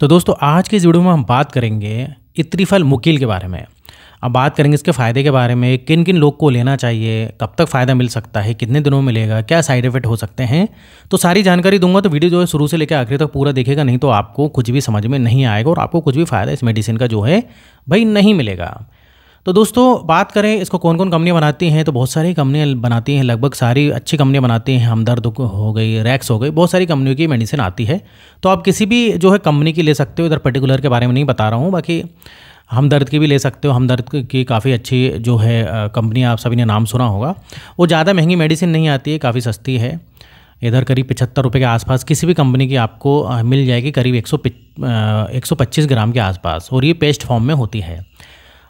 तो दोस्तों, आज के इस वीडियो में हम बात करेंगे इत्रिफल मुकील के बारे में। अब बात करेंगे इसके फ़ायदे के बारे में किन किन लोग को लेना चाहिए, कब तक फ़ायदा मिल सकता है, कितने दिनों में मिलेगा, क्या साइड इफ़ेक्ट हो सकते हैं तो सारी जानकारी दूँगा। तो वीडियो जो है शुरू से लेकर आखिरी तक पूरा देखेगा, नहीं तो आपको कुछ भी समझ में नहीं आएगा और आपको कुछ भी फ़ायदा इस मेडिसिन का जो है, भाई नहीं मिलेगा। तो दोस्तों, बात करें इसको कौन कौन कंपनियाँ बनाती हैं तो बहुत सारी कंपनियाँ बनाती हैं, लगभग सारी अच्छी कंपनियाँ बनाती हैं, हमदर्द हो गई, रैक्स हो गई, बहुत सारी कंपनियों की मेडिसिन आती है। तो आप किसी भी जो है कंपनी की ले सकते हो, इधर पर्टिकुलर के बारे में नहीं बता रहा हूँ, बाकी हमदर्द की भी ले सकते हो, हमदर्द की काफ़ी अच्छी जो है कंपनी आप सभी ने नाम सुना होगा। वो ज़्यादा महँगी मेडिसिन नहीं आती है, काफ़ी सस्ती है। इधर करीब पचहत्तर रुपये के आसपास किसी भी कंपनी की आपको मिल जाएगी करीब एक सौ ग्राम के आसपास, और ये पेस्ट फॉर्म में होती है।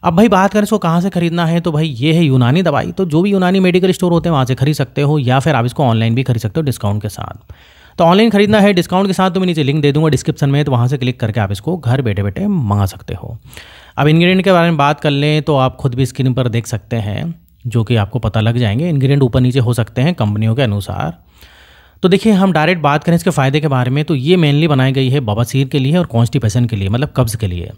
अब भाई बात करें, इसको कहाँ से खरीदना है? तो भाई ये है यूनानी दवाई। तो जो भी यूनानी मेडिकल स्टोर होते हैं, वहाँ से खरीद सकते हो, या फिर आप इसको ऑनलाइन भी खरीद सकते हो डिस्काउंट के साथ। तो ऑनलाइन खरीदना है डिस्काउंट के साथ तो मैं नीचे लिंक दे दूँगा डिस्क्रिप्शन में तो वहाँ से क्लिक करके आप इसको घर बैठे बैठे मंगा सकते हो। अब इंग्रेडिएंट के बारे में बात कर लें तो आप खुद भी स्क्रीन पर देख सकते हैं, जो कि आपको पता लग जाएँगे। इंग्रेडिएंट ऊपर नीचे हो सकते हैं कंपनियों के अनुसार। तो देखिए, हम डायरेक्ट बात करें इसके फ़ायदे के बारे में तो ये मेनली बनाई गई है बवासीर के लिए और कॉन्स्टिपेशन के लिए मतलब कब्ज़ के लिए।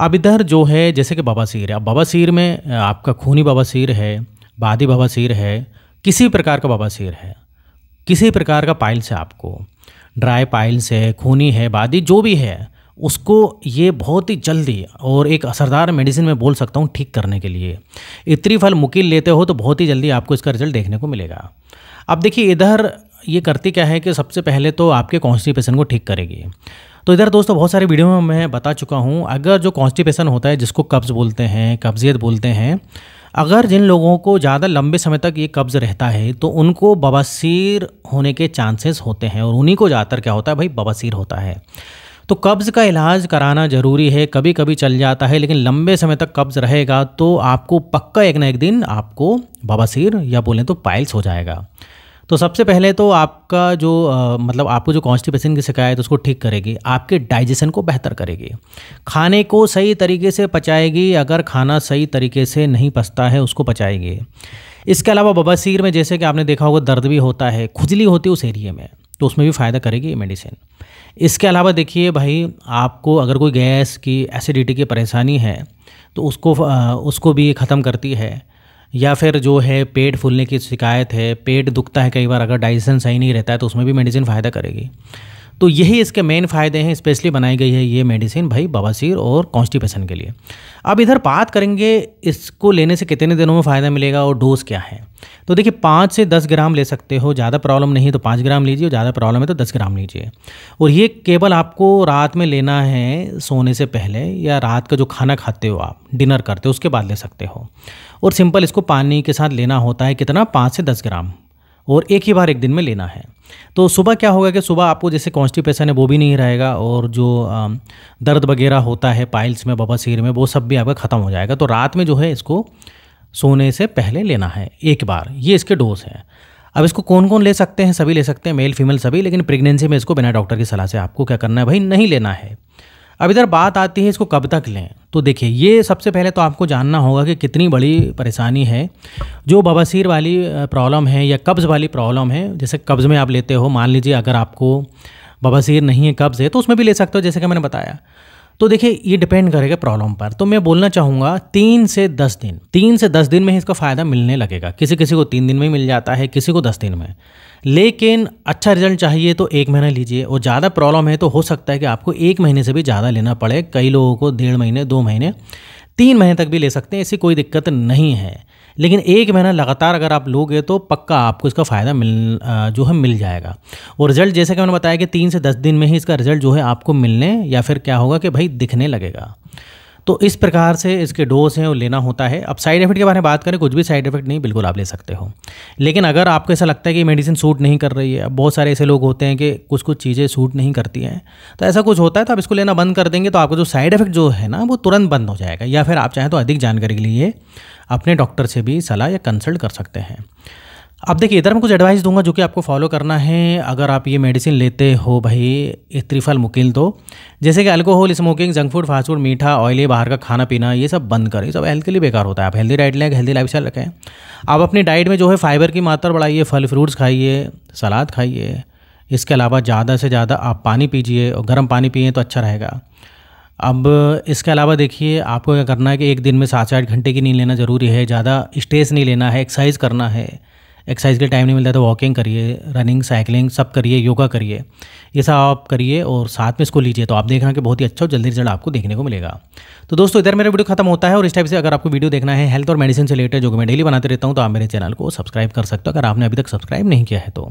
अब इधर जो है, जैसे कि बवासीर है, अब बवासीर में आपका खूनी बवासीर है, बादी बवासीर है, किसी प्रकार का बवासीर है, किसी प्रकार का पाइल्स है आपको, ड्राई पाइल्स है, खूनी है, बादी जो भी है, उसको ये बहुत ही जल्दी और एक असरदार मेडिसिन में बोल सकता हूँ ठीक करने के लिए। इतनी फल मुकील लेते हो तो बहुत ही जल्दी आपको इसका रिज़ल्ट देखने को मिलेगा। अब देखिए, इधर ये करती क्या है कि सबसे पहले तो आपके कॉन्स्टिपेशन को ठीक करेगी। तो इधर दोस्तों, बहुत सारे वीडियो में मैं बता चुका हूँ, अगर जो कॉन्स्टिपेशन होता है, जिसको कब्ज़ बोलते हैं, कब्जियत बोलते हैं, अगर जिन लोगों को ज़्यादा लंबे समय तक ये कब्ज़ रहता है तो उनको बवासीर होने के चांसेस होते हैं और उन्हीं को ज़्यादातर क्या होता है भाई, बवासीर होता है। तो कब्ज़ का इलाज कराना ज़रूरी है कभी कभी चल जाता है, लेकिन लंबे समय तक कब्ज़ रहेगा तो आपको पक्का एक ना एक दिन आपको बवासीर या बोलें तो पाइल्स हो जाएगा। तो सबसे पहले तो आपका जो आ, मतलब आपको जो कॉन्स्टिपेशन की शिकायत उसको ठीक करेगी आपके डाइजेशन को बेहतर करेगी। खाने को सही तरीके से पचाएगी अगर खाना सही तरीके से नहीं पचता है उसको पचाएगी। इसके अलावा बबासीर में जैसे कि आपने देखा होगा दर्द भी होता है खुजली होती है उस एरिए में तो उसमें भी फ़ायदा करेगी ये मेडिसिन इसके अलावा देखिए भाई आपको अगर कोई गैस की एसिडिटी की परेशानी है तो उसको उसको भी ख़त्म करती है। या फिर जो है पेट फूलने की शिकायत है, पेट दुखता है कई बार, अगर डाइजेशन सही नहीं रहता है तो उसमें भी मेडिसिन फ़ायदा करेगी। तो यही इसके मेन फ़ायदे हैं स्पेशली बनाई गई है ये मेडिसिन भाई बवासीर और कॉन्स्टिपेशन के लिए। अब इधर बात करेंगे इसको लेने से कितने दिनों में फ़ायदा मिलेगा और डोज क्या है। तो देखिए, पाँच से दस ग्राम ले सकते हो, ज़्यादा प्रॉब्लम नहीं तो पाँच ग्राम लीजिए और ज़्यादा प्रॉब्लम है तो दस ग्राम लीजिए। और ये केवल आपको रात में लेना है सोने से पहले या रात का जो खाना खाते हो आप डिनर करते हो, उसके बाद ले सकते हो। और सिंपल इसको पानी के साथ लेना होता है कितना? पाँच से दस ग्राम। और एक ही बार एक दिन में लेना है। तो सुबह क्या होगा कि सुबह आपको जैसे कॉन्स्टिपेशन है, वो भी नहीं रहेगा और जो दर्द वगैरह होता है पाइल्स में बबासीर में, वो सब भी आपका ख़त्म हो जाएगा। तो रात में जो है इसको सोने से पहले लेना है, एक बार। ये इसके डोज हैं। अब इसको कौन कौन ले सकते हैं? सभी ले सकते हैं मेल फीमेल सभी, लेकिन प्रेगनेंसी में इसको बिना डॉक्टर की सलाह से आपको क्या करना है? भाई, नहीं लेना है। अब इधर बात आती है इसको कब तक लें? तो देखिए, ये सबसे पहले तो आपको जानना होगा कि कितनी बड़ी परेशानी है, जो बवासीर वाली प्रॉब्लम है या कब्ज़ वाली प्रॉब्लम है। जैसे कब्ज़ में आप लेते हो, मान लीजिए अगर आपको बवासीर नहीं है, कब्ज़ है तो उसमें भी ले सकते हो, जैसे कि मैंने बताया। तो देखिए, ये डिपेंड करेगा प्रॉब्लम पर। तो मैं बोलना चाहूँगा, तीन से दस दिन, तीन से दस दिन में ही इसका फ़ायदा मिलने लगेगा। किसी किसी को तीन दिन में ही मिल जाता है, किसी को दस दिन में। लेकिन अच्छा रिज़ल्ट चाहिए तो एक महीना लीजिए। और ज़्यादा प्रॉब्लम है तो हो सकता है कि आपको एक महीने से भी ज़्यादा लेना पड़े। कई लोगों को डेढ़ महीने, दो महीने, तीन महीने तक भी ले सकते हैं, ऐसी कोई दिक्कत नहीं है। लेकिन एक महीना लगातार अगर आप लोगे तो पक्का आपको इसका फ़ायदा मिल जो है मिल जाएगा। और रिज़ल्ट जैसे कि मैंने बताया कि तीन से दस दिन में ही इसका रिज़ल्ट जो है आपको मिलने या फिर क्या होगा कि भाई दिखने लगेगा। तो इस प्रकार से इसके डोज हैं, वो लेना होता है। अब साइड इफ़ेक्ट के बारे में बात करें, कुछ भी साइड इफ़ेक्ट नहीं, बिल्कुल आप ले सकते हो। लेकिन अगर आपको ऐसा लगता है कि मेडिसिन सूट नहीं कर रही है अब बहुत सारे ऐसे लोग होते हैं कि कुछ कुछ चीज़ें सूट नहीं करती हैं तो ऐसा कुछ होता है तो आप इसको लेना बंद कर देंगे तो आपका जो साइड इफ़ेक्ट जो है ना, वो तुरंत बंद हो जाएगा। या फिर आप चाहें तो अधिक जानकारी के लिए अपने डॉक्टर से भी सलाह या कंसल्ट कर सकते हैं। अब देखिए, इधर मैं कुछ एडवाइस दूँगा जो कि आपको फॉलो करना है। अगर आप ये मेडिसिन लेते हो भाई त्रिफल मुकिल तो जैसे कि alcohol smoking junk food fast food मीठा ऑयली बाहर का खाना पीना, ये सब बंद करें। सब हेल्थ के लिए बेकार होता है। आप हेल्दी डाइट लें हेल्दी लाइफ स्टाइल रखें। आप अपनी डाइट में जो है फाइबर की मात्रा बढ़ाइए, फल फ्रूट्स खाइए, सलाद खाइए। इसके अलावा ज़्यादा से ज़्यादा आप पानी पीजिए, और गर्म पानी पिए तो अच्छा रहेगा। अब इसके अलावा देखिए, आपको क्या करना है कि एक दिन में सात से आठ घंटे की नींद लेना ज़रूरी है। ज़्यादा स्ट्रेस नहीं लेना है एक्सरसाइज करना है। एक्सरसाइज के टाइम नहीं मिलता तो वॉकिंग करिए रनिंग साइकिलिंग सब करिए योगा करिए। ये सब आप करिए और साथ में इसको लीजिए तो आप देखना कि बहुत ही अच्छा और जल्दी रिज़ल्ट आपको देखने को मिलेगा। तो दोस्तों, इधर मेरा वीडियो खत्म होता है और इस टाइप से अगर आपको वीडियो देखना है हेल्थ और मेडिसिन से रिलेटेड जो मैं डेली बनाते रहता हूँ तो आप मेरे चैनल को सब्सक्राइब कर सकते हो अगर आपने अभी तक सब्सक्राइब नहीं किया है तो।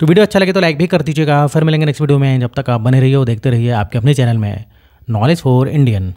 तो वीडियो अच्छा लगे तो लाइक भी कर दीजिएगा। फिर मिलेंगे नेक्स्ट वीडियो में। जब तक आप बने रहिए और देखते रहिए आपके अपने चैनल में नॉलेज फॉर इंडियन